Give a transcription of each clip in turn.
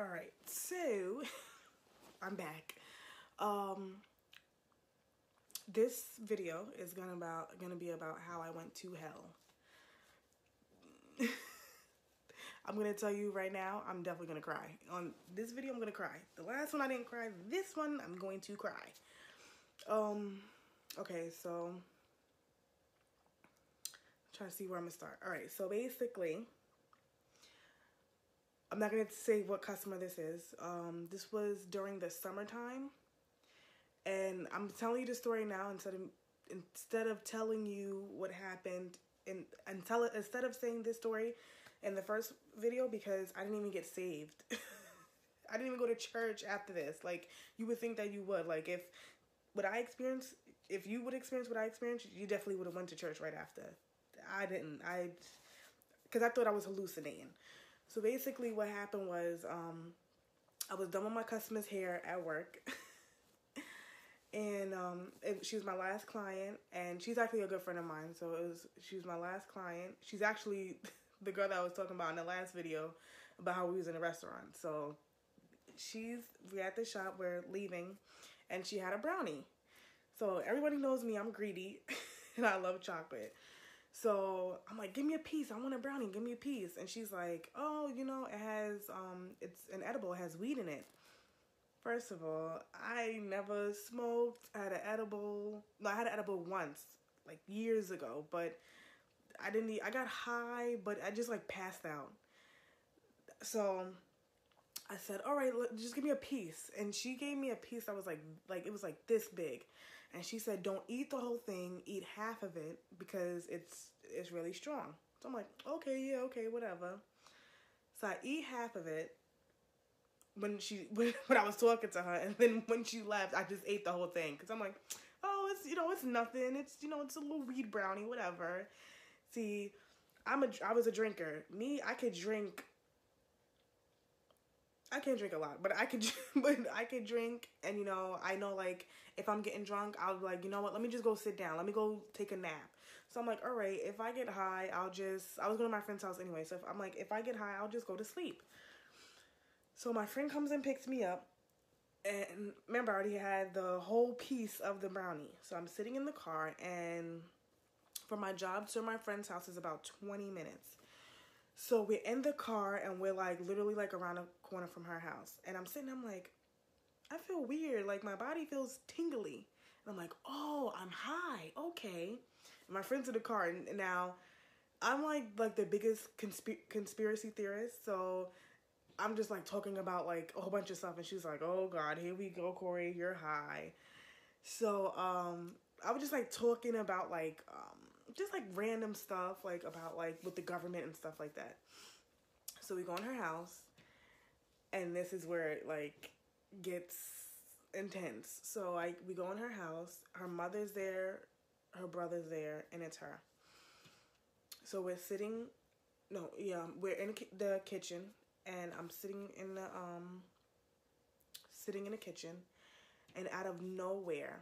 All right, so I'm back. Um, this video is gonna about gonna be about how I went to hell. I'm gonna tell you right now, I'm definitely gonna cry. On this video, I'm gonna cry. The last one I didn't cry. This one, I'm going to cry. Um, okay, so try to see where I'm gonna start. All right, so basically, I'm not gonna say what customer this is. Um, this was during the summertime, and I'm telling you the story now instead of instead of telling you what happened and and tell instead of saying this story in the first video because I didn't even get saved. I didn't even go to church after this. Like you would think that you would. Like if what I experienced, if you would experience what I experienced, you definitely would have went to church right after. I didn't. I because I thought I was hallucinating. So basically, what happened was um, I was done with my customer's hair at work. and um, it, she was my last client, and she's actually a good friend of mine. So it was she was my last client. She's actually the girl that I was talking about in the last video about how we was in a restaurant. So she's we at the shop, we're leaving, and she had a brownie. So everybody knows me, I'm greedy, and I love chocolate. So I'm like, give me a piece. I want a brownie. Give me a piece. And she's like, oh, you know, it has, um, it's an edible. It has weed in it. First of all, I never smoked. I had an edible. No, I had an edible once, like years ago, but I didn't eat, I got high, but I just like passed out. So I said, all right, just give me a piece. And she gave me a piece that was like, like, it was like this big. And she said, don't eat the whole thing, eat half of it because it's, it's really strong. So I'm like, okay, yeah, okay, whatever. So I eat half of it when she, when, when I was talking to her. And then when she left, I just ate the whole thing. Cause I'm like, oh, it's, you know, it's nothing. It's, you know, it's a little weed brownie, whatever. See, I'm a, I was a drinker. Me, I could drink I can't drink a lot, but I could, but I could drink, and you know, I know like if I'm getting drunk, I'll be like, you know what, let me just go sit down, let me go take a nap. So I'm like, all right, if I get high, I'll just, I was going to my friend's house anyway, so if, I'm like, if I get high, I'll just go to sleep. So my friend comes and picks me up, and remember, I already had the whole piece of the brownie. So I'm sitting in the car, and from my job to my friend's house is about 20 minutes. So we're in the car and we're like literally like around a corner from her house. And I'm sitting, I'm like, I feel weird. Like my body feels tingly. And I'm like, oh, I'm high. Okay. And my friend's in the car. And now I'm like like the biggest consp conspiracy theorist. So I'm just like talking about like a whole bunch of stuff. And she's like, oh God, here we go, Corey. You're high. So um, I was just like talking about like um, just like random stuff like about like with the government and stuff like that. So we go in her house and this is where it like gets intense. So I we go in her house, her mother's there, her brother's there, and it's her. So we're sitting no, yeah, we're in the kitchen and I'm sitting in the um sitting in the kitchen and out of nowhere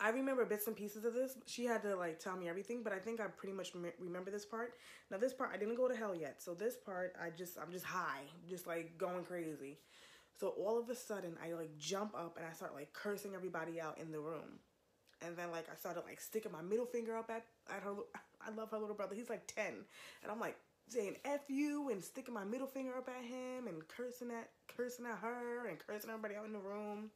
I remember bits and pieces of this. She had to like tell me everything, but I think I pretty much remember this part. Now this part, I didn't go to hell yet. So this part, I just, I'm just high, just like going crazy. So all of a sudden, I like jump up and I start like cursing everybody out in the room. And then like I started like sticking my middle finger up at, at her. I love her little brother. He's like 10. And I'm like saying F you and sticking my middle finger up at him and cursing at, cursing at her and cursing everybody out in the room.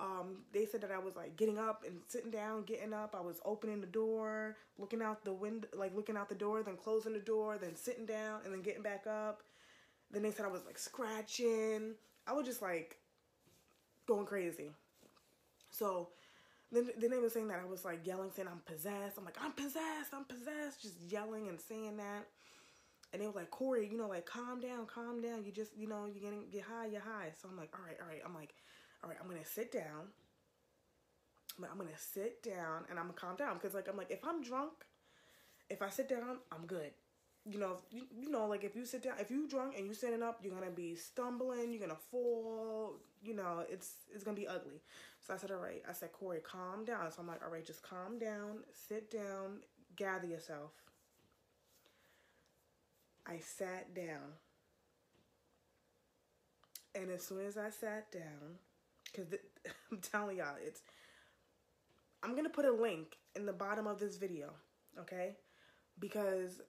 Um, they said that I was like getting up and sitting down, getting up. I was opening the door, looking out the window, like looking out the door, then closing the door, then sitting down, and then getting back up. Then they said I was like scratching. I was just like going crazy. So then, then they were saying that I was like yelling, saying I'm possessed. I'm like, I'm possessed, I'm possessed, just yelling and saying that. And they were like, Corey, you know, like calm down, calm down. You just, you know, you're getting get high, you're high. So I'm like, all right, all right. I'm like, all right, I'm to sit down. But I'm to sit down and I'm to calm down. Because, like, I'm like, if I'm drunk, if I sit down, I'm good. You know, you, you know, like if you sit down, if you drunk and you sitting up, you're gonna be stumbling, you're gonna fall, you know, it's it's gonna be ugly. So I said, all right. I said, Corey, calm down. So I'm like, all right, just calm down, sit down, gather yourself. I sat down And as soon as I sat down, because I'm telling y'all, it's. I'm gonna put a link in the bottom of this video, okay? Because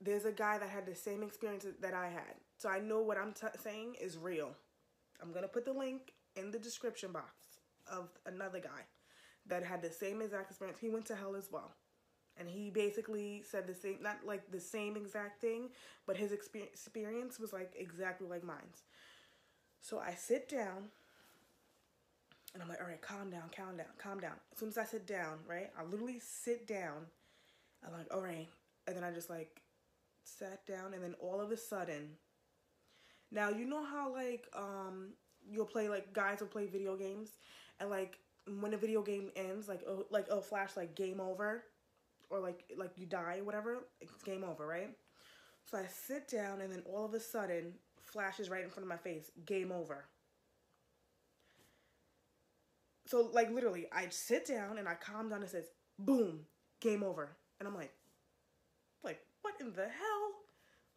there's a guy that had the same experience that I had. So I know what I'm saying is real. I'm going to put the link in the description box of another guy that had the same exact experience. He went to hell as well. And he basically said the same, not like the same exact thing, but his experience was like exactly like mine's. So I sit down and I'm like, all right, calm down, calm down, calm down. As soon as I sit down, right, I literally sit down. I'm like, all right. And then I just like sat down and then all of a sudden now you know how like um you'll play like guys will play video games and like when a video game ends like oh, like a flash like game over or like like you die whatever it's game over right so i sit down and then all of a sudden flashes right in front of my face game over so like literally i sit down and i calm down and says boom game over. And i'm like like what in the hell?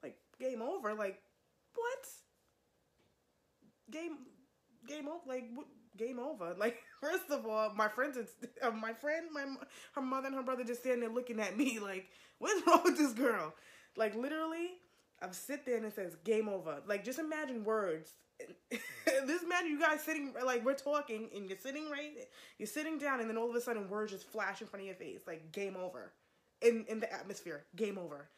Like game over? Like what? Game game over like what? game over. Like first of all my friends uh, my friend my her mother and her brother just standing there looking at me like what's wrong with this girl? Like literally i'm sit there and it says game over. Like just imagine words this man, you guys sitting like we're talking and you're sitting right you're sitting down and then all of a sudden words just flash in front of your face like game over in in the atmosphere game over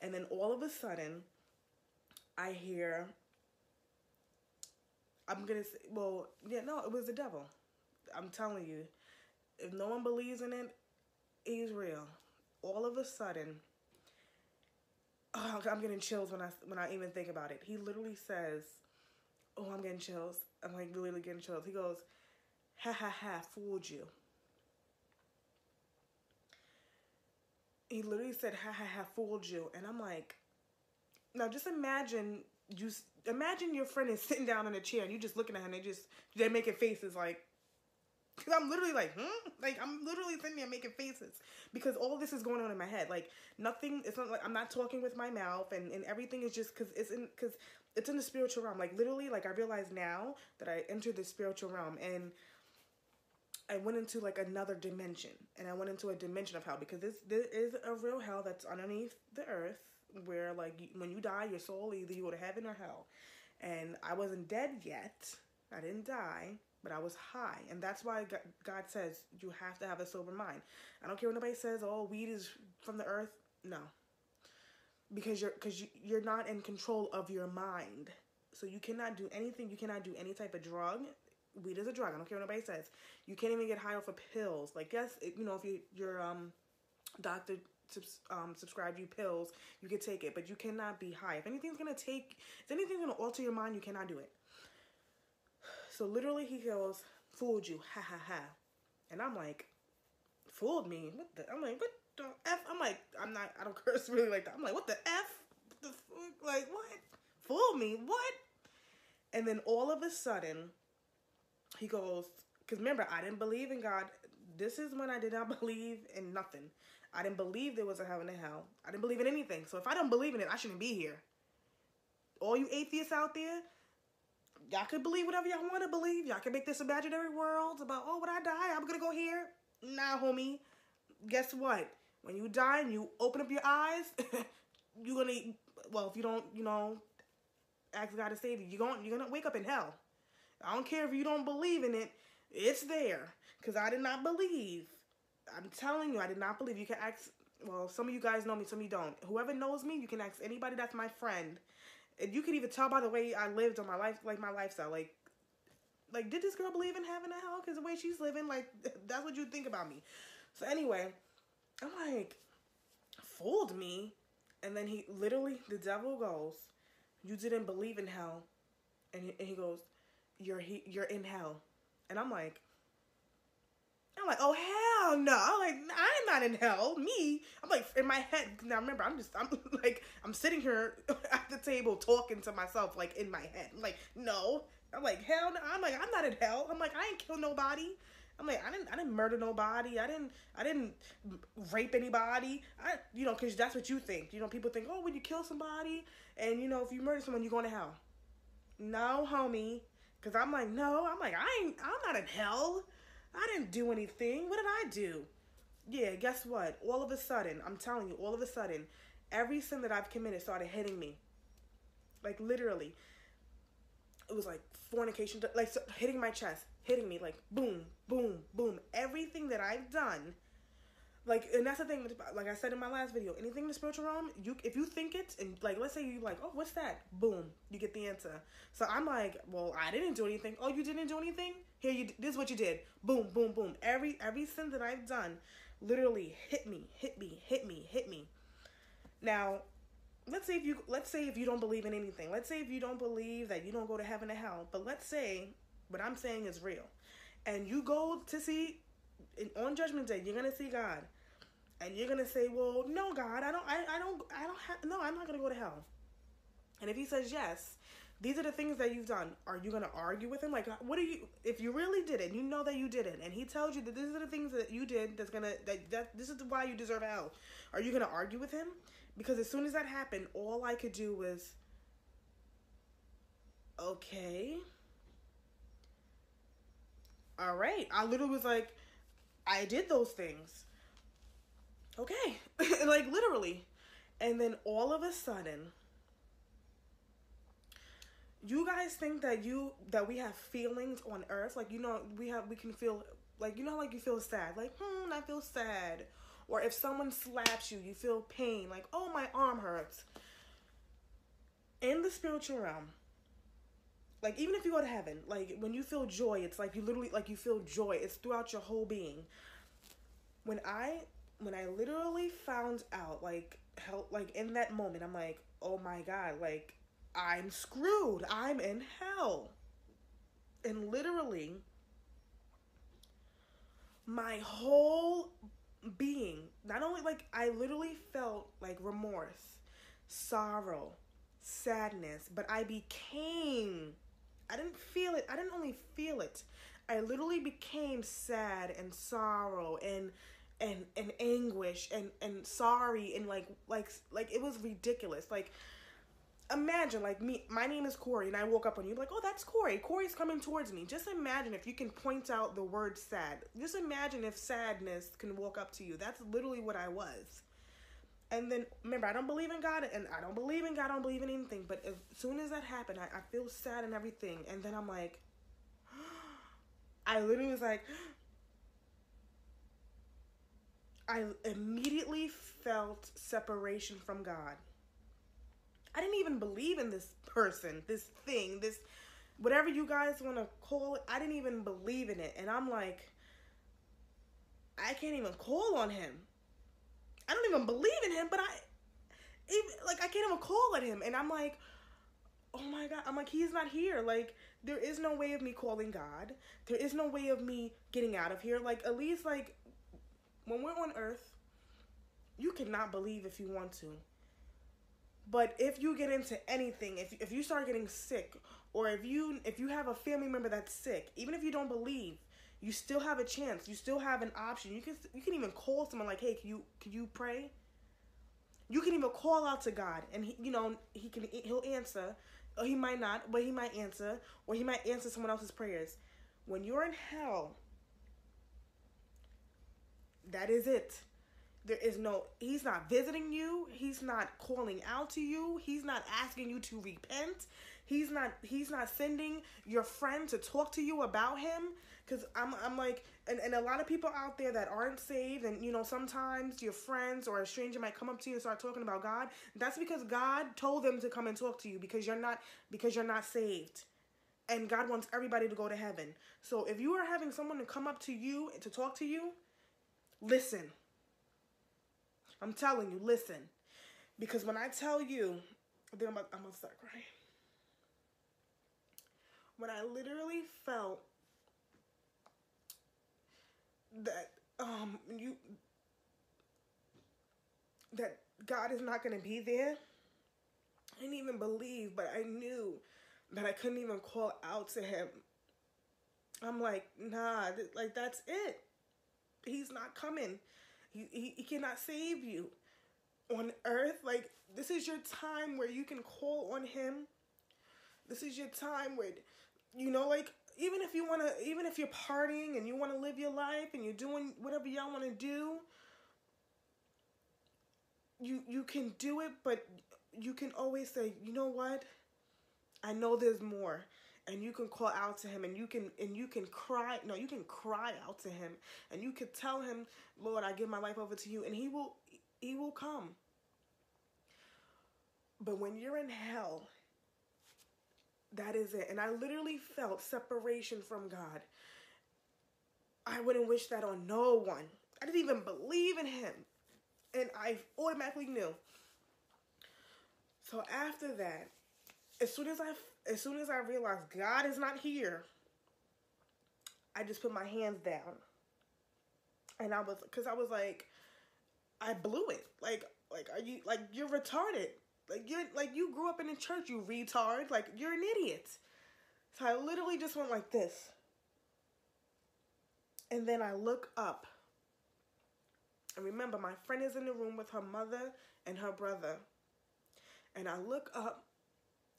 and then all of a sudden i hear I'm gonna say, well, yeah, no, it was the devil. I'm telling you, if no one believes in it, he's real. All of a sudden, oh, I'm getting chills when I when I even think about it. He literally says, "Oh, I'm getting chills." I'm like literally getting chills. He goes, "Ha ha ha, fooled you." He literally said, "Ha ha ha, fooled you," and I'm like, now just imagine you imagine your friend is sitting down in a chair and you're just looking at her and they just they're making faces like because I'm literally like, hmm? Like, I'm literally sitting there making faces because all this is going on in my head. Like, nothing, it's not like I'm not talking with my mouth and, and everything is just because it's in, because it's in the spiritual realm. Like, literally, like, I realize now that I entered the spiritual realm and I went into like another dimension and I went into a dimension of hell because this, this is a real hell that's underneath the earth where like when you die, your soul either you go to heaven or hell. And I wasn't dead yet. I didn't die, but I was high, and that's why God says you have to have a sober mind. I don't care what nobody says. Oh, weed is from the earth. No, because you're because you, you're not in control of your mind. So you cannot do anything. You cannot do any type of drug. Weed is a drug. I don't care what nobody says. You can't even get high off of pills. Like yes, you know if you your um doctor um, subscribe you pills, you can take it, but you cannot be high. If anything's gonna take, if anything's gonna alter your mind, you cannot do it. So literally, he goes, "Fooled you, ha ha ha," and I'm like, "Fooled me? What the?" I'm like, "What the f?" I'm like, "I'm not. I don't curse really like that." I'm like, "What the f? The fuck? Like what? Fool me? What?" And then all of a sudden, he goes, "Because remember, I didn't believe in God. This is when I did not believe in nothing. I didn't believe there was a heaven and hell. I didn't believe in anything. So if I don't believe in it, I shouldn't be here. All you atheists out there, y'all could believe whatever y'all want to believe. Y'all can make this imaginary world about, oh, when I die, I'm going to go here. Nah, homie. Guess what? When you die and you open up your eyes, you're going to, well, if you don't, you know, ask God to save you, you're going you're gonna wake up in hell. I don't care if you don't believe in it. It's there. Because I did not believe I'm telling you, I did not believe. You can ask. Well, some of you guys know me, some of you don't. Whoever knows me, you can ask anybody that's my friend. And you can even tell by the way I lived on my life, like my lifestyle. Like, like did this girl believe in heaven and hell? Because the way she's living, like that's what you think about me. So anyway, I'm like, fooled me. And then he literally, the devil goes, "You didn't believe in hell," and he, and he goes, "You're he, you're in hell," and I'm like, I'm like, oh hell no! I'm like, I'm not in hell. Me, I'm like in my head. Now remember, I'm just, I'm like, I'm sitting here at the table talking to myself, like in my head. I'm like, no. I'm like, hell no. I'm like, I'm not in hell. I'm like, I ain't kill nobody. I'm like, I didn't, I didn't murder nobody. I didn't, I didn't rape anybody. I, you know, because that's what you think. You know, people think, oh, when you kill somebody, and you know, if you murder someone, you're going to hell. no, homie. Cause I'm like, no, I'm like, I ain't, I'm not in hell. I didn't do anything. What did I do? Yeah, guess what? All of a sudden, I'm telling you, all of a sudden, every sin that I've committed started hitting me. Like literally. It was like fornication, like hitting my chest, hitting me, like boom, boom, boom. Everything that I've done like and that's the thing like i said in my last video anything in the spiritual realm you if you think it and like let's say you like oh what's that boom you get the answer so i'm like well i didn't do anything oh you didn't do anything here you this is what you did. Boom boom boom. Every every sin that i've done literally hit me hit me hit me hit me. Now let's say if you let's say if you don't believe in anything. Let's say if you don't believe that you don't go to heaven or hell but let's say what i'm saying is real. And you go to see on Judgment Day, you're gonna see God, and you're gonna say, "Well, no, God, I don't, I, I don't, I don't have, no, I'm not gonna go to hell." And if He says yes, these are the things that you've done. Are you gonna argue with Him? Like, what are you? If you really did it, you know that you did it, and He tells you that these are the things that you did. That's gonna that that this is why you deserve hell. Are you gonna argue with Him? Because as soon as that happened, all I could do was, okay. All right. I literally was like, I did those things. Okay. like literally. And then all of a sudden, you guys think that you that we have feelings on earth? Like you know we have we can feel like you know like you feel sad? Like hmm i feel sad. Or if someone slaps you you feel pain. Like oh my arm hurts. In the spiritual realm like even if you go to heaven like when you feel joy it's like you literally like you feel joy. It's throughout your whole being. When i when i literally found out like hell like in that moment i'm like oh my god like i'm screwed i'm in hell and literally my whole being not only like i literally felt like remorse sorrow sadness but i became I didn't feel it. I didn't only feel it. I literally became sad and sorrow and and and anguish and and sorry and like like like it was ridiculous. Like imagine like me my name is Corey and I woke up on you like, "Oh, that's Corey. Corey's coming towards me." Just imagine if you can point out the word sad. Just imagine if sadness can walk up to you. That's literally what I was. And then remember, I don't believe in God, and I don't believe in God. I don't believe in anything. But as soon as that happened, I, I feel sad and everything. And then I'm like, I literally was like, I immediately felt separation from God. I didn't even believe in this person, this thing, this whatever you guys want to call it. I didn't even believe in it. And I'm like, I can't even call on him. I don't even believe in him, but I even like I can't even call at him. And I'm like, oh my god. I'm like, he's not here. Like, there is no way of me calling God. There is no way of me getting out of here. Like, at least like when we're on earth, you cannot believe if you want to. But if you get into anything, if if you start getting sick, or if you if you have a family member that's sick, even if you don't believe, you still have a chance. You still have an option. You can you can even call someone like, "Hey, can you can you pray?" You can even call out to God, and he, you know he can he'll answer, or he might not, but he might answer, or he might answer someone else's prayers. When you're in hell, that is it. There is no, he's not visiting you. He's not calling out to you. He's not asking you to repent. He's not, he's not sending your friend to talk to you about him because I'm, I'm like and, and a lot of people out there that aren't saved and you know sometimes your friends or a stranger might come up to you and start talking about god that's because god told them to come and talk to you because you're not because you're not saved and god wants everybody to go to heaven so if you are having someone to come up to you to talk to you listen i'm telling you listen because when i tell you i think i'm gonna, start crying when i literally felt that um you that God is not going to be there. I didn't even believe, but I knew that I couldn't even call out to him. I'm like, nah, th- like that's it. He's not coming. He, he, he cannot save you on earth. Like, this is your time where you can call on him. This is your time where, you know, like even if you want to, even if you're partying and you want to live your life and you're doing whatever y'all want to do, you you can do it, but you can always say, you know what? I know there's more and you can call out to him and you can and you can cry no you can cry out to him and you can tell him lord i give my life over to you and he will he will come. But when you're in hell that is it. And i literally felt separation from god. I wouldn't wish that on no one. I didn't even believe in him. And i automatically knew. So after that as soon as i as soon as I realized God is not here, I just put my hands down. And I was, cause I was like, I blew it. Like, like, are you, like, you're retarded. Like, you're, like, you grew up in a church, you retard. Like, you're an idiot. So I literally just went like this. And then I look up. And remember, my friend is in the room with her mother and her brother. And I look up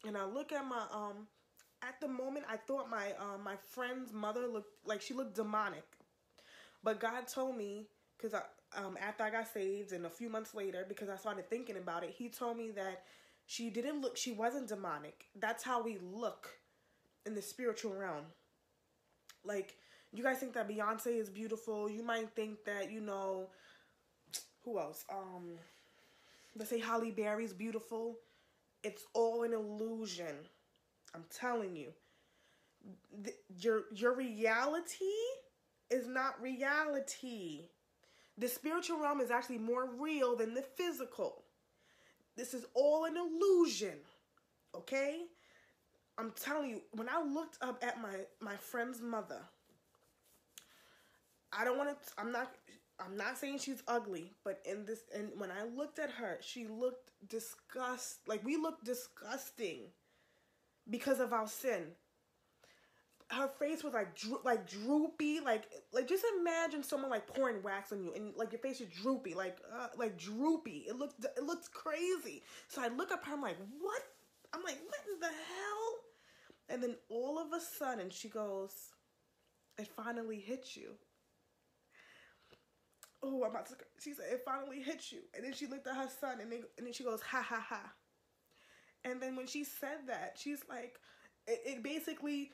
and I look at my um at the moment I thought my um my friend's mother looked like she looked demonic. But God told me cuz I um after I got saved and a few months later because I started thinking about it, he told me that she didn't look she wasn't demonic. That's how we look in the spiritual realm. Like you guys think that Beyonce is beautiful. You might think that, you know, who else? Um let's say Halle Berry's beautiful it's all an illusion. I'm telling you. The, your your reality is not reality. The spiritual realm is actually more real than the physical. This is all an illusion. Okay? I'm telling you, when I looked up at my my friend's mother, I don't want to I'm not I'm not saying she's ugly, but in this and when I looked at her, she looked disgust like we look disgusting because of our sin. Her face was like dro- like droopy, like like just imagine someone like pouring wax on you and like your face is droopy, like uh, like droopy. It looked it looked crazy. So I look up her, I'm like, what? I'm like, what in the hell? And then all of a sudden she goes, it finally hit you oh, I'm about to. She said, it finally hit you. And then she looked at her son and then, and then she goes, ha ha ha. And then when she said that, she's like, it, it basically,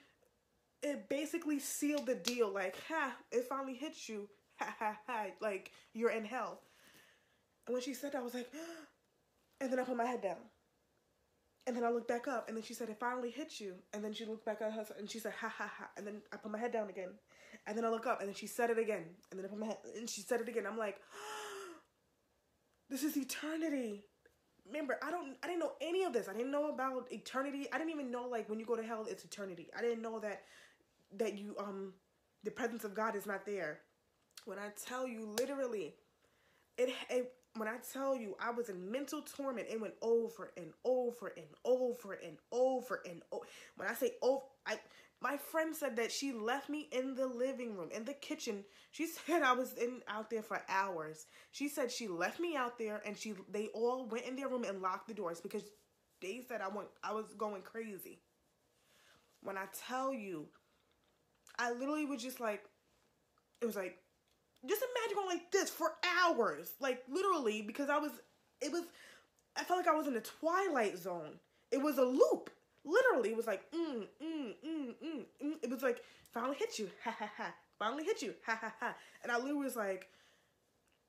it basically sealed the deal. Like, ha, it finally hit you. Ha ha ha. Like, you're in hell. And when she said that, I was like, and then I put my head down. And then I looked back up, and then she said, "It finally hit you." And then she looked back at her, and she said, "Ha ha ha." And then I put my head down again, and then I look up, and then she said it again, and then I put my head, and she said it again. I'm like, "This is eternity." Remember, I don't, I didn't know any of this. I didn't know about eternity. I didn't even know like when you go to hell, it's eternity. I didn't know that, that you um, the presence of God is not there. When I tell you, literally, it, it when I tell you I was in mental torment, it went over and over and over and over and over. When I say over, I my friend said that she left me in the living room, in the kitchen. She said I was in out there for hours. She said she left me out there and she they all went in their room and locked the doors because they said I went I was going crazy. When I tell you, I literally was just like it was like just imagine going like this for hours, like literally, because I was, it was, I felt like I was in a twilight zone. It was a loop. Literally, it was like, mm, mm, mm, mm, mm. It was like, finally hit you, ha ha ha. Finally hit you, ha ha ha. And I literally was like,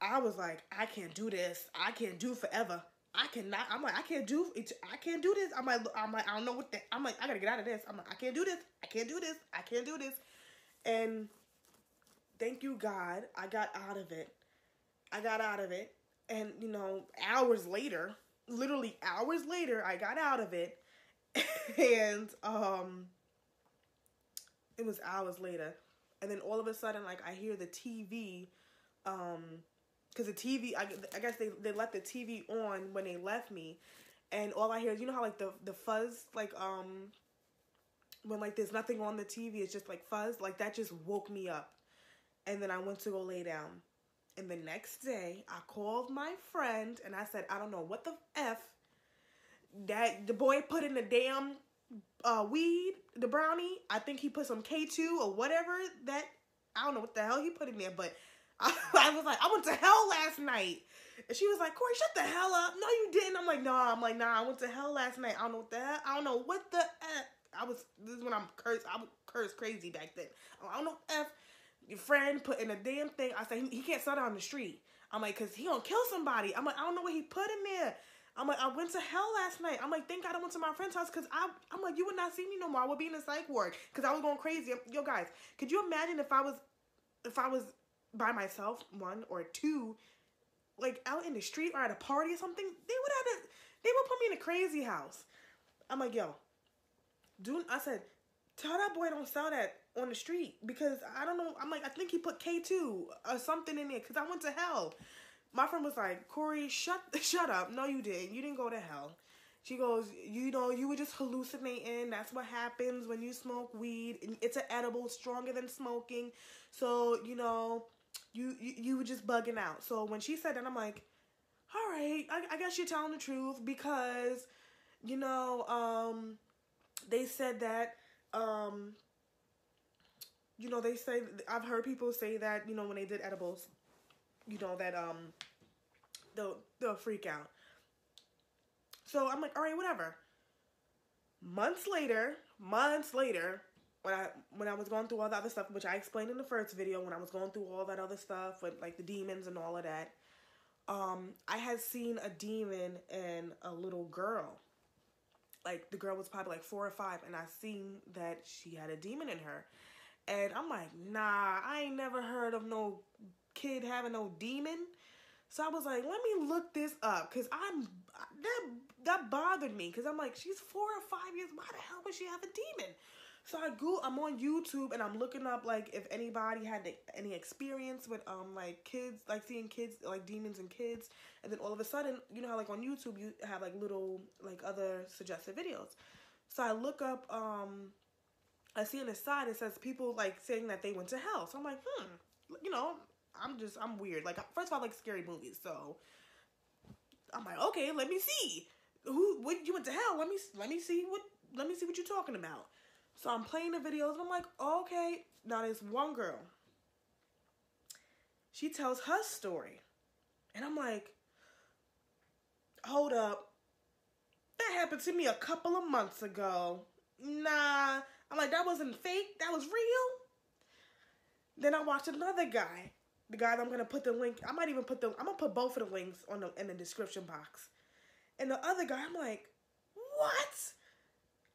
I was like, I can't do this. I can't do forever. I cannot. I'm like, I can't do it. I can't do this. I'm like, I'm like, I don't know what the. I'm like, I gotta get out of this. I'm like, I can't do this. I can't do this. I can't do this. And thank you, God, I got out of it. I got out of it. And, you know, hours later, literally hours later, I got out of it. and um it was hours later. And then all of a sudden, like, I hear the TV, um, because the TV, I, I guess they, they let the TV on when they left me. And all I hear is, you know how, like, the, the fuzz, like, um, when, like, there's nothing on the TV, it's just, like, fuzz, like, that just woke me up. And then I went to go lay down. And the next day, I called my friend and I said, I don't know what the F that the boy put in the damn uh, weed, the brownie. I think he put some K2 or whatever that, I don't know what the hell he put in there, but I, I was like, I went to hell last night. And she was like, Corey, shut the hell up. No, you didn't. I'm like, nah. I'm like, nah, I went to hell last night. I don't know what the hell. I don't know what the F. I was, this is when I'm cursed. I was cursed crazy back then. I don't know F. Your friend put in a damn thing. I said, he, he can't sell it on the street. I'm like, cause he gonna kill somebody. I'm like, I don't know what he put in there. I'm like, I went to hell last night. I'm like, thank God I went to my friend's house because I, I'm like, you would not see me no more. I would be in a psych ward because I was going crazy. Yo, guys, could you imagine if I was, if I was by myself, one or two, like out in the street or at a party or something? They would have to, they would put me in a crazy house. I'm like, yo, dude, I said, tell that boy don't sell that on the street because I don't know. I'm like, I think he put K2 or something in there because I went to hell my friend was like, Corey, shut shut up. No, you didn't. You didn't go to hell. She goes, you know, you were just hallucinating. That's what happens when you smoke weed. It's an edible, stronger than smoking. So, you know, you, you, you were just bugging out. So when she said that, I'm like, all right, I, I guess you're telling the truth because, you know, um, they said that, um, you know, they say, I've heard people say that, you know, when they did edibles, you know, that um they'll they'll freak out. So I'm like, all right, whatever. Months later, months later, when I when I was going through all the other stuff, which I explained in the first video, when I was going through all that other stuff with like the demons and all of that, um, I had seen a demon and a little girl. Like the girl was probably like four or five, and I seen that she had a demon in her. And I'm like, nah, I ain't never heard of no kid having no demon. So I was like, let me look this up because I'm that that bothered me because I'm like, she's four or five years. Why the hell would she have a demon? So I go, I'm on YouTube and I'm looking up like if anybody had any experience with um like kids, like seeing kids like demons and kids, and then all of a sudden, you know how like on YouTube you have like little like other suggested videos. So I look up um I see on the side it says people like saying that they went to hell. So I'm like, hmm, you know, I'm just I'm weird. Like first of all, I like scary movies, so I'm like, okay, let me see who what you went to hell. Let me let me see what let me see what you're talking about. So I'm playing the videos. And I'm like, okay. Now there's one girl. She tells her story, and I'm like, hold up. That happened to me a couple of months ago. Nah. I'm like, that wasn't fake. That was real. Then I watched another guy the guy I'm gonna put the link. I might even put the. I'm gonna put both of the links on the in the description box. And the other guy, I'm like, what?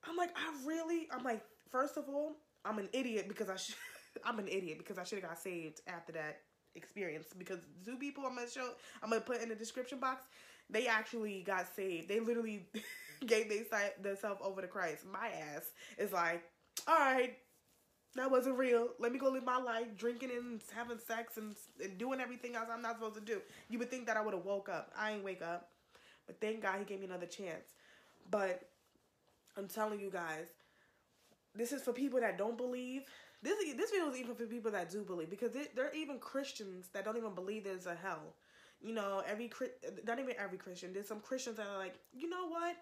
I'm like, I really. I'm like, first of all, I'm an idiot because I should. I'm an idiot because I should have got saved after that experience. Because two people I'm gonna show, I'm gonna put in the description box. They actually got saved. They literally gave they themselves over to Christ. My ass is like, all right, that wasn't real. Let me go live my life drinking and having sex and, and doing everything else I'm not supposed to do. You would think that I would have woke up. I ain't wake up. But thank God he gave me another chance. But I'm telling you guys, this is for people that don't believe. This this video is even for people that do believe because it, there are even Christians that don't even believe there's a hell. You know, every not even every Christian. There's some Christians that are like, you know what?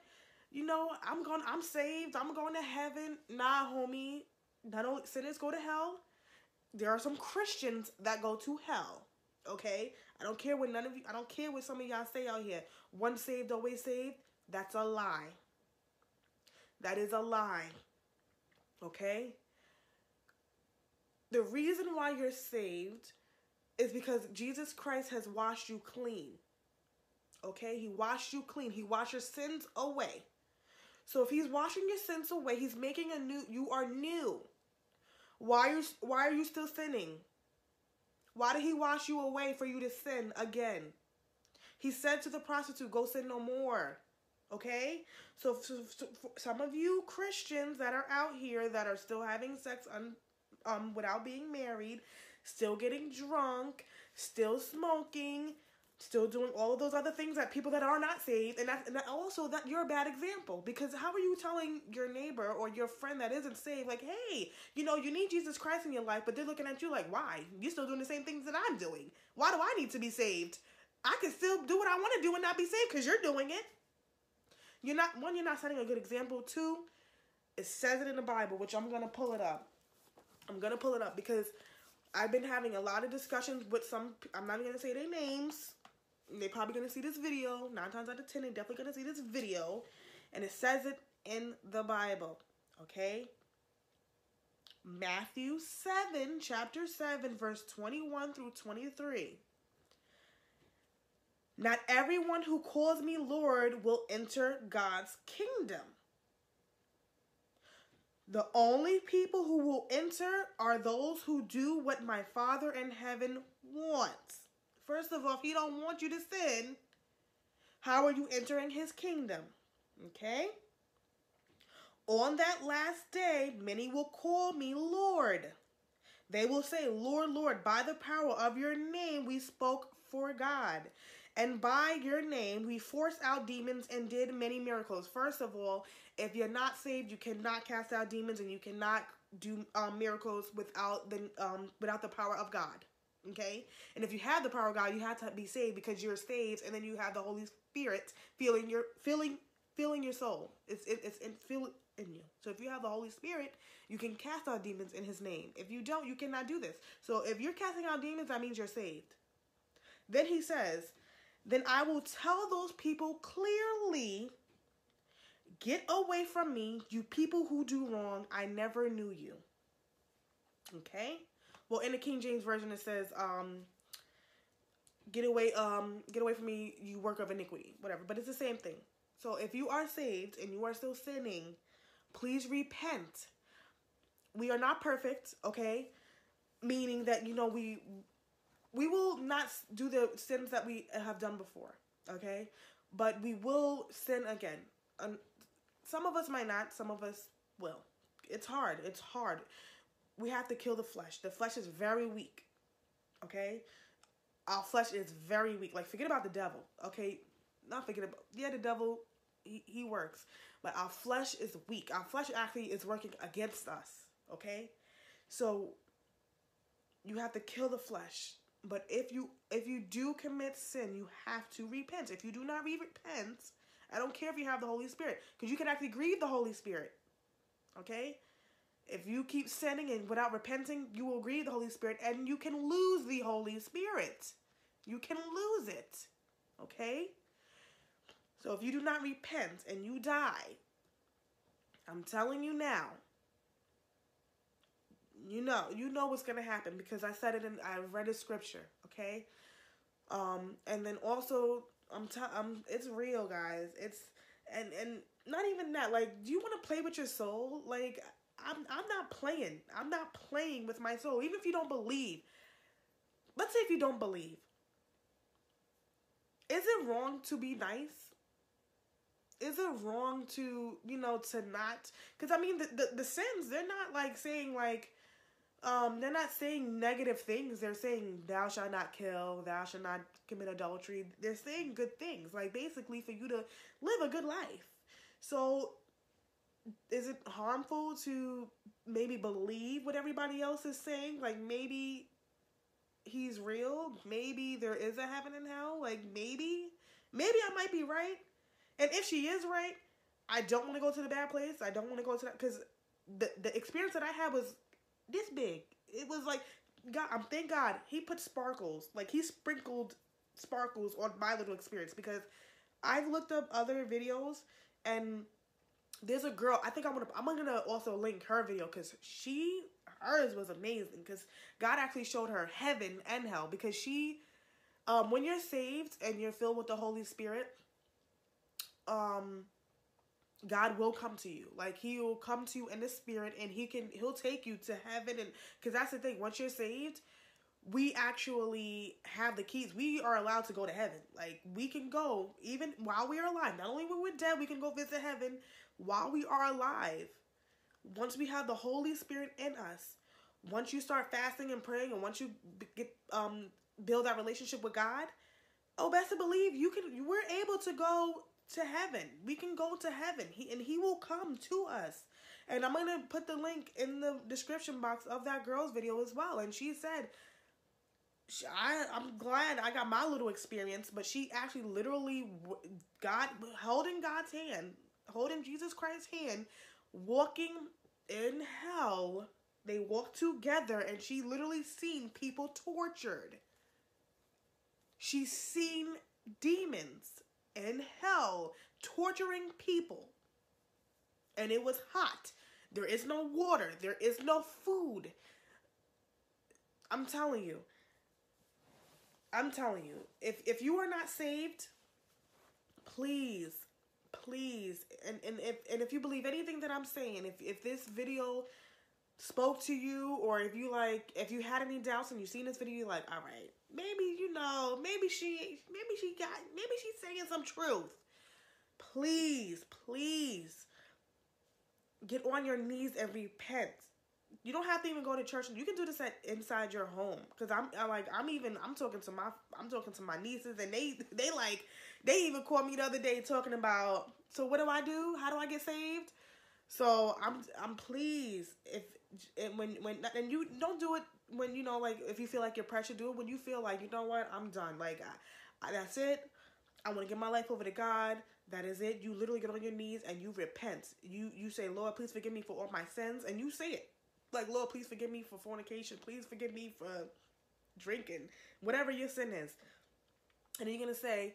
You know, I'm going. I'm saved. I'm going to heaven. Nah, homie not only sinners go to hell, there are some Christians that go to hell. Okay? I don't care what none of you I don't care what some of y'all say out here. Once saved, always saved. That's a lie. That is a lie. Okay? The reason why you're saved is because Jesus Christ has washed you clean. Okay? He washed you clean. He washed your sins away. So if he's washing your sins away, he's making a new you are new. Why are you, why are you still sinning? Why did he wash you away for you to sin again? He said to the prostitute, go sin no more. Okay? So, so, so some of you Christians that are out here that are still having sex un, um, without being married, still getting drunk, still smoking, still doing all those other things that people that are not saved and that, and that also that you're a bad example because how are you telling your neighbor or your friend that isn't saved like hey you know you need jesus christ in your life but they're looking at you like why you're still doing the same things that i'm doing why do i need to be saved i can still do what i want to do and not be saved because you're doing it you're not one you're not setting a good example two It says it in the Bible, which I'm gonna pull it up. I'm gonna pull it up because I've been having a lot of discussions with some. I'm not even gonna say their names. They're probably gonna see this video. Nine times out of ten, they're definitely gonna see this video, and it says it in the Bible. Okay. Matthew 7, chapter 7, verse 21 through 23. Not everyone who calls me Lord will enter God's kingdom. The only people who will enter are those who do what my Father in heaven wants. First of all, if he don't want you to sin, how are you entering his kingdom? Okay? On that last day, many will call me Lord. They will say, Lord, Lord, by the power of your name we spoke for God. And by your name, we forced out demons and did many miracles. First of all, if you're not saved, you cannot cast out demons and you cannot do um, miracles without the um, without the power of God. Okay, and if you have the power of God, you have to be saved because you're saved, and then you have the Holy Spirit feeling your feeling filling your soul. It's it, it's in, feel in you. So if you have the Holy Spirit, you can cast out demons in His name. If you don't, you cannot do this. So if you're casting out demons, that means you're saved. Then He says then I will tell those people clearly get away from me, you people who do wrong. I never knew you. Okay? Well, in the King James version it says um get away um get away from me you work of iniquity, whatever, but it's the same thing. So if you are saved and you are still sinning, please repent. We are not perfect, okay? Meaning that you know we we will not do the sins that we have done before, okay? But we will sin again. Um, some of us might not, some of us will. It's hard. It's hard. We have to kill the flesh. The flesh is very weak, okay? Our flesh is very weak. Like, forget about the devil, okay? Not forget about, yeah, the devil, he, he works. But our flesh is weak. Our flesh actually is working against us, okay? So, you have to kill the flesh but if you if you do commit sin, you have to repent. If you do not repent, I don't care if you have the Holy Spirit, because you can actually grieve the Holy Spirit. Okay? If you keep sinning and without repenting, you will grieve the Holy Spirit and you can lose the Holy Spirit. You can lose it. Okay? So if you do not repent and you die, I'm telling you now, you know, you know what's gonna happen because I said it in I read a scripture, okay? Um, and then also I'm t- I'm it's real, guys. It's and and not even that. Like, do you want to play with your soul? Like, I'm I'm not playing. I'm not playing with my soul. Even if you don't believe. Let's say if you don't believe. Is it wrong to be nice? Is it wrong to, you know, to not because I mean the, the the sins, they're not like saying like um, they're not saying negative things. They're saying thou shalt not kill, thou shalt not commit adultery. They're saying good things, like basically for you to live a good life. So, is it harmful to maybe believe what everybody else is saying? Like maybe he's real. Maybe there is a heaven and hell. Like maybe, maybe I might be right. And if she is right, I don't want to go to the bad place. I don't want to go to that because the the experience that I had was this big. It was like God. I'm thank God he put sparkles. Like he sprinkled sparkles on my little experience because I've looked up other videos and there's a girl. I think I'm gonna I'm gonna also link her video because she hers was amazing because God actually showed her heaven and hell because she um when you're saved and you're filled with the Holy Spirit um God will come to you. Like he will come to you in the spirit and he can he'll take you to heaven and cuz that's the thing once you're saved we actually have the keys. We are allowed to go to heaven. Like we can go even while we are alive. Not only when we're dead, we can go visit heaven while we are alive. Once we have the Holy Spirit in us, once you start fasting and praying, and once you get um build that relationship with God, oh, best to believe you can. We're able to go to heaven. We can go to heaven. He and he will come to us. And I'm gonna put the link in the description box of that girl's video as well. And she said, I I'm glad I got my little experience, but she actually literally God holding God's hand, holding Jesus Christ's hand, walking in hell. They walked together and she literally seen people tortured. She's seen demons in hell torturing people. And it was hot. There is no water. There is no food. I'm telling you. I'm telling you. If if you are not saved, please, please, and, and if and if you believe anything that I'm saying, if if this video spoke to you or if you like if you had any doubts and you seen this video you're like all right maybe you know maybe she maybe she got maybe she's saying some truth please please get on your knees and repent you don't have to even go to church. You can do this at inside your home. Because I'm, I'm like i'm even i'm talking to my i'm talking to my nieces and they they like they even called me the other day talking about so what do i do? How do i get saved? So i'm i'm pleased if and when when and you don't do it when you know like if you feel like you're pressured do it when you feel like you know what? I'm done. Like I, I, that's it. I want to give my life over to god. That is it. You literally get on your knees and you repent. You you say lord please forgive me for all my sins and you say it like lord please forgive me for fornication please forgive me for drinking whatever your sin is and you're gonna say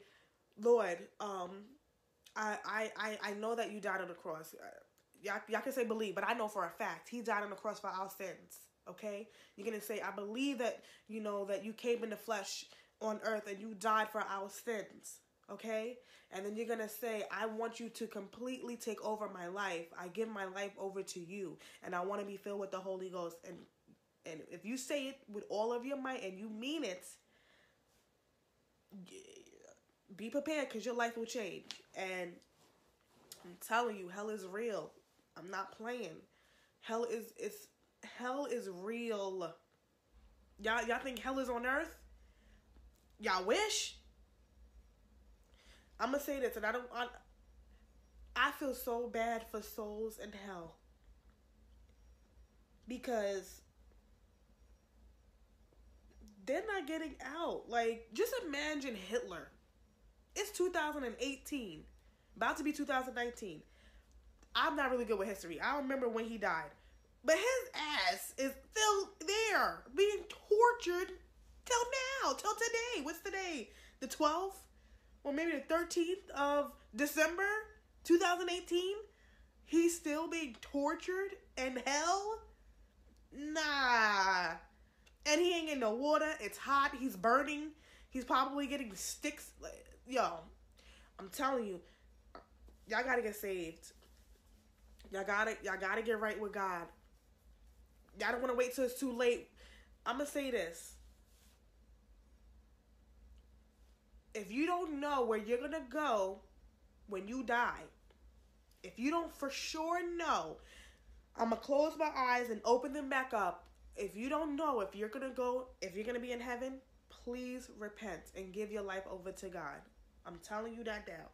lord um I, I, I, know that you died on the cross y'all, y'all can say believe, but I know for a fact he died on the cross for our sins. Okay, you're gonna say I believe that you know that you came in the flesh on earth and you died for our sins. Okay, and then you're gonna say I want you to completely take over my life. I give my life over to you, and I want to be filled with the Holy Ghost. And and if you say it with all of your might and you mean it, be prepared because your life will change. And I'm telling you, hell is real. I'm not playing. Hell is it's hell is real. Y'all y'all think hell is on earth? Y'all wish? I'm gonna say this, and I don't. I, I feel so bad for souls in hell because they're not getting out. Like, just imagine Hitler. It's 2018, about to be 2019. I'm not really good with history. I don't remember when he died. But his ass is still there, being tortured till now, till today. What's today? The 12th? Or maybe the 13th of December 2018? He's still being tortured in hell? Nah. And he ain't getting no water. It's hot. He's burning. He's probably getting sticks. Yo, I'm telling you, y'all gotta get saved. Y'all gotta y'all gotta get right with God. Y'all don't want to wait till it's too late. I'm gonna say this. If you don't know where you're gonna go when you die, if you don't for sure know, I'm gonna close my eyes and open them back up. If you don't know if you're gonna go, if you're gonna be in heaven, please repent and give your life over to God. I'm telling you that now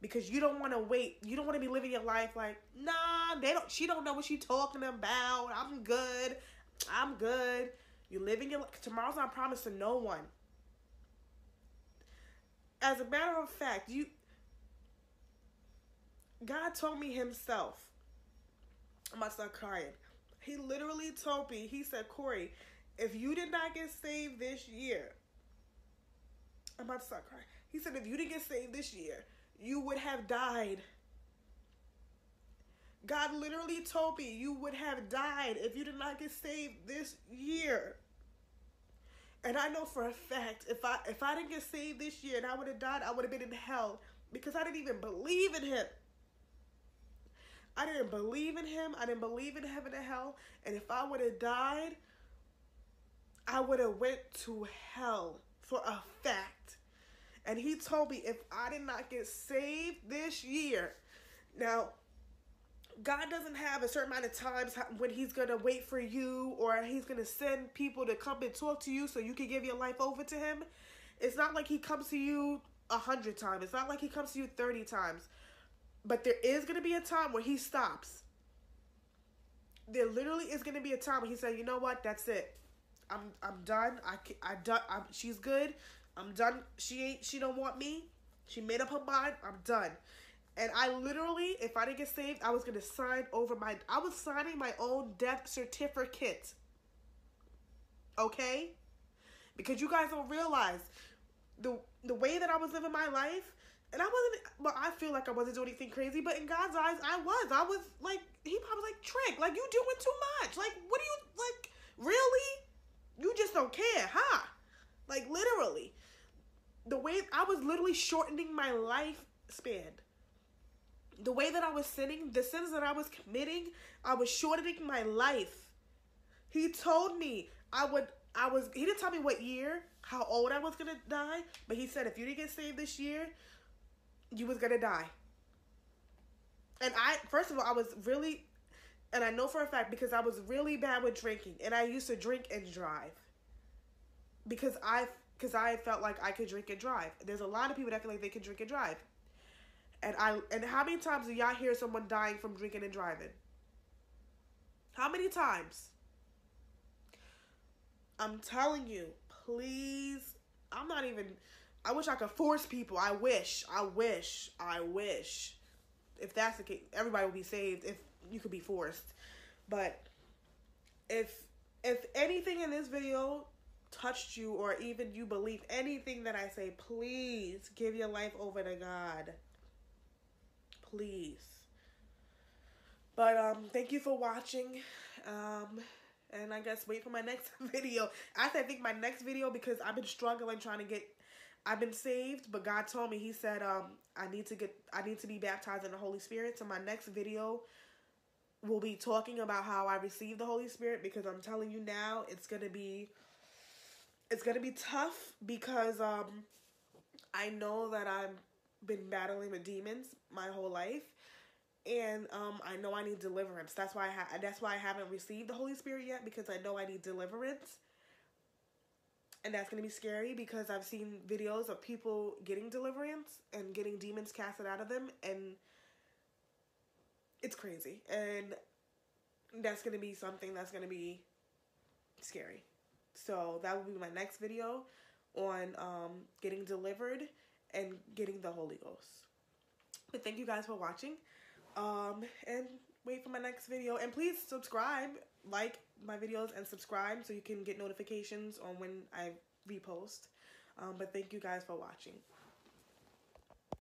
because you don't want to wait. You don't want to be living your life like, nah, they don't. She don't know what she's talking about. I'm good. I'm good. You living your tomorrow's not promised to no one. As a matter of fact, you God told me Himself. I'm about to start crying. He literally told me. He said, Corey, if you did not get saved this year, I'm about to start crying. He said, if you didn't get saved this year, you would have died. God literally told me you would have died if you did not get saved this year. And I know for a fact if I if I didn't get saved this year and I would have died, I would have been in hell because I didn't even believe in him. I didn't believe in him. I didn't believe in heaven and hell. And if I would have died, I would have went to hell for a fact. And he told me if I did not get saved this year, now, God doesn't have a certain amount of times when He's going to wait for you or He's going to send people to come and talk to you so you can give your life over to Him. It's not like He comes to you a hundred times, it's not like He comes to you 30 times. But there is going to be a time where He stops. There literally is going to be a time where He said, you know what, that's it. I'm I'm done. I I done. I'm, she's good. I'm done. She ain't. She don't want me. She made up her mind. I'm done. And I literally, if I didn't get saved, I was gonna sign over my I was signing my own death certificate. Okay? Because you guys don't realize the the way that I was living my life, and I wasn't well, I feel like I wasn't doing anything crazy, but in God's eyes I was. I was like he probably like trick, like you doing too much. Like what do you like really? You just don't care, huh? Like literally. The way I was literally shortening my lifespan. The way that I was sinning, the sins that I was committing, I was shortening my life. He told me I would I was he didn't tell me what year, how old I was gonna die, but he said if you didn't get saved this year, you was gonna die. And I first of all I was really and I know for a fact because I was really bad with drinking and I used to drink and drive. Because I because I felt like I could drink and drive. There's a lot of people that feel like they can drink and drive. And I and how many times do y'all hear someone dying from drinking and driving? How many times? I'm telling you, please. I'm not even. I wish I could force people. I wish. I wish. I wish. If that's the case, everybody will be saved if you could be forced. But if if anything in this video touched you or even you believe anything that I say, please give your life over to God. Please. But um thank you for watching. Um and I guess wait for my next video. Actually, I think my next video because I've been struggling trying to get. I've been saved, but God told me He said um I need to get I need to be baptized in the Holy Spirit. So my next video will be talking about how I received the Holy Spirit because I'm telling you now it's gonna be it's gonna be tough because um I know that I've been battling with demons my whole life and um, I know I need deliverance. That's why I ha- that's why I haven't received the Holy Spirit yet because I know I need deliverance. And that's gonna be scary because I've seen videos of people getting deliverance and getting demons casted out of them, and it's crazy. And that's gonna be something that's gonna be scary. So that will be my next video on um, getting delivered and getting the Holy Ghost. But thank you guys for watching. Um, and wait for my next video. And please subscribe, like my videos, and subscribe so you can get notifications on when I repost. Um, but thank you guys for watching.